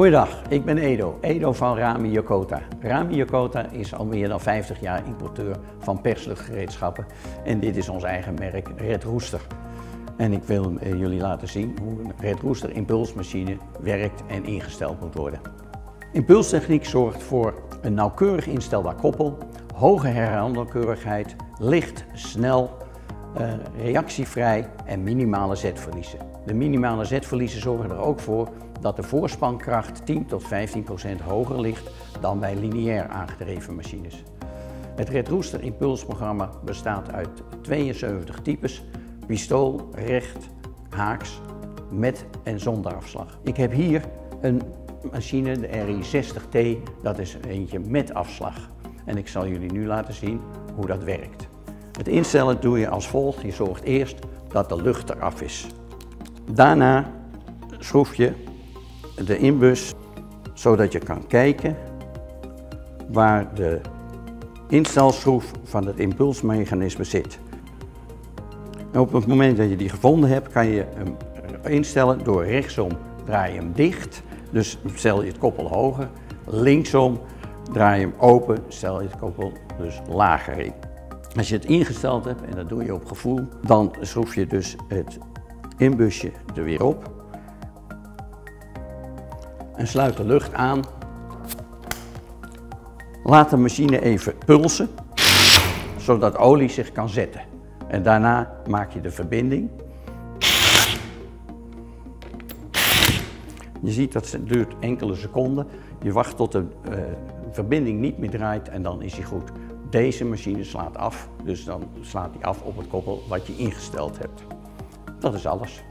Goeiedag, ik ben Edo, Edo van Rami Yokota. Rami Yokota is al meer dan 50 jaar importeur van persluchtgereedschappen en dit is ons eigen merk Red Rooster. En ik wil eh, jullie laten zien hoe een Red Rooster impulsmachine werkt en ingesteld moet worden. Impulstechniek zorgt voor een nauwkeurig instelbaar koppel, hoge herhandelkeurigheid, licht, snel, uh, reactievrij en minimale zetverliezen. De minimale zetverliezen zorgen er ook voor dat de voorspankracht 10 tot 15 procent hoger ligt dan bij lineair aangedreven machines. Het Red Rooster impulsprogramma bestaat uit 72 types, pistool, recht, haaks, met en zonder afslag. Ik heb hier een machine, de RI60T, dat is eentje met afslag. En ik zal jullie nu laten zien hoe dat werkt. Het instellen doe je als volgt. Je zorgt eerst dat de lucht eraf is. Daarna schroef je de inbus zodat je kan kijken waar de instelschroef van het impulsmechanisme zit. Op het moment dat je die gevonden hebt, kan je hem instellen door rechtsom draai je hem dicht, dus stel je het koppel hoger. Linksom draai je hem open, stel je het koppel dus lager in. Als je het ingesteld hebt, en dat doe je op gevoel, dan schroef je dus het inbusje er weer op en sluit de lucht aan. Laat de machine even pulsen, zodat olie zich kan zetten. En daarna maak je de verbinding. Je ziet dat het duurt enkele seconden. Je wacht tot de uh, verbinding niet meer draait en dan is hij goed. Deze machine slaat af, dus dan slaat hij af op het koppel wat je ingesteld hebt. Dat is alles.